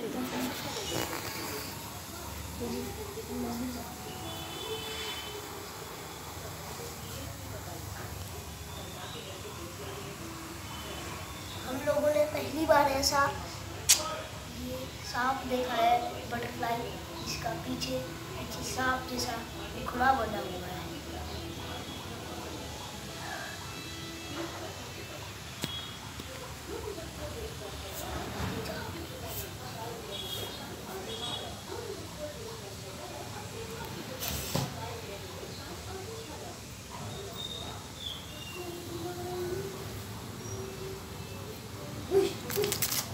हम लोगों ने पहली बार ऐसा ये सांप देखा है, बटरफ्लाई इसका पीछे सांप जैसा खुला बना हुआ है।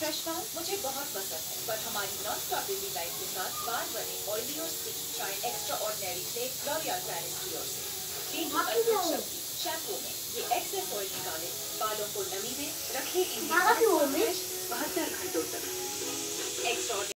फ्रेश बाल मुझे बहुत पसंद है पर हमारी नॉन स्टॉप बिज़ी लाइफ के साथ बार बने ऑयली और सी शाइन एक्स्ट्रा ऑर्डिनरी से। लॉरियल पैरिस की ओर से शैम्पू में। ये एक्सेस ऑयल निकाले बालों को नमी में रखे